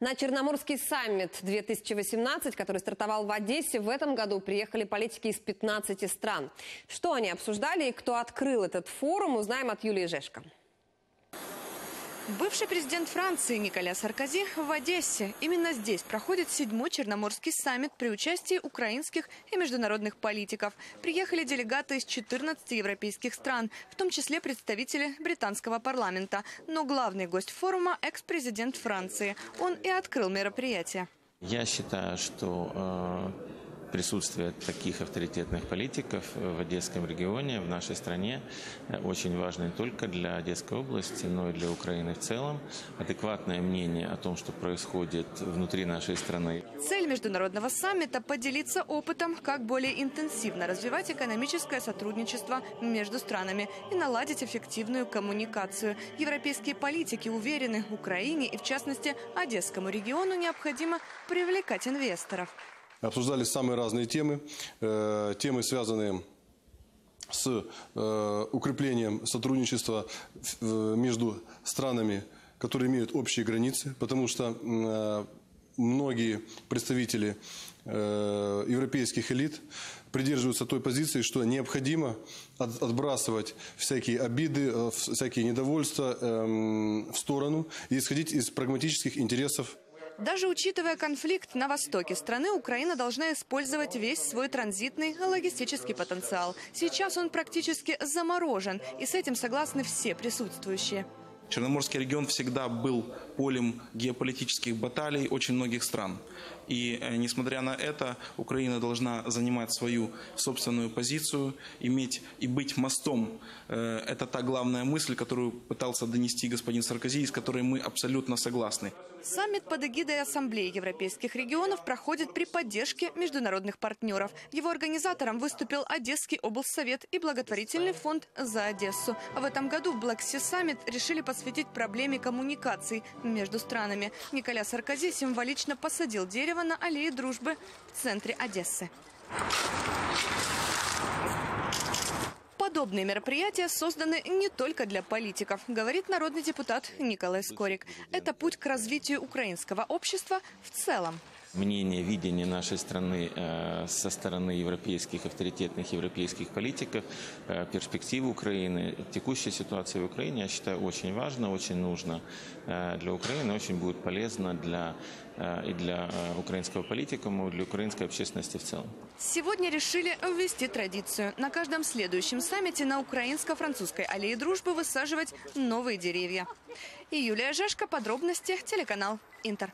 На Черноморский саммит 2018, который стартовал в Одессе, в этом году приехали политики из 15 стран. Что они обсуждали и кто открыл этот форум, узнаем от Юлии Жешко. Бывший президент Франции Николя Саркози в Одессе. Именно здесь проходит седьмой Черноморский саммит при участии украинских и международных политиков. Приехали делегаты из 14 европейских стран, в том числе представители британского парламента. Но главный гость форума – экс-президент Франции. Он и открыл мероприятие. Я считаю, что э, присутствие таких авторитетных политиков в Одесском регионе, в нашей стране, э, очень важно не только для Одесской области, но и для Украины в целом. Адекватное мнение о том, что происходит внутри нашей страны. Цель международного саммита – поделиться опытом, как более интенсивно развивать экономическое сотрудничество между странами и наладить эффективную коммуникацию. Европейские политики уверены, Украине и, в частности, Одесскому региону необходимо привлекать инвесторов обсуждали самые разные темы. Э, темы, связанные с э, укреплением сотрудничества между странами, которые имеют общие границы, потому что э, многие представители европейских элит придерживаются той позиции, что необходимо отбрасывать всякие обиды, всякие недовольства эм, в сторону и исходить из прагматических интересов даже учитывая конфликт на востоке страны, Украина должна использовать весь свой транзитный логистический потенциал. Сейчас он практически заморожен, и с этим согласны все присутствующие. Черноморский регион всегда был полем геополитических баталий очень многих стран. И э, несмотря на это, Украина должна занимать свою собственную позицию, иметь и быть мостом. Э, это та главная мысль, которую пытался донести господин Саркози, с которой мы абсолютно согласны. Саммит под эгидой Ассамблеи европейских регионов проходит при поддержке международных партнеров. Его организатором выступил Одесский облсовет и благотворительный фонд «За Одессу». В этом году в Black Summit решили посвятить проблеме коммуникаций между странами. Николя Саркози символично посадил дерево на аллее дружбы в центре Одессы. Подобные мероприятия созданы не только для политиков, говорит народный депутат Николай Скорик. Это путь к развитию украинского общества в целом мнение, видение нашей страны э, со стороны европейских, авторитетных европейских политиков, э, перспективы Украины, текущая ситуация в Украине, я считаю, очень важна, очень нужна э, для Украины, очень будет полезна для, и для украинского политика, и для украинской общественности в целом. Сегодня решили ввести традицию. На каждом следующем саммите на украинско-французской аллее дружбы высаживать новые деревья. И Юлия Жешко, подробности, телеканал «Интер».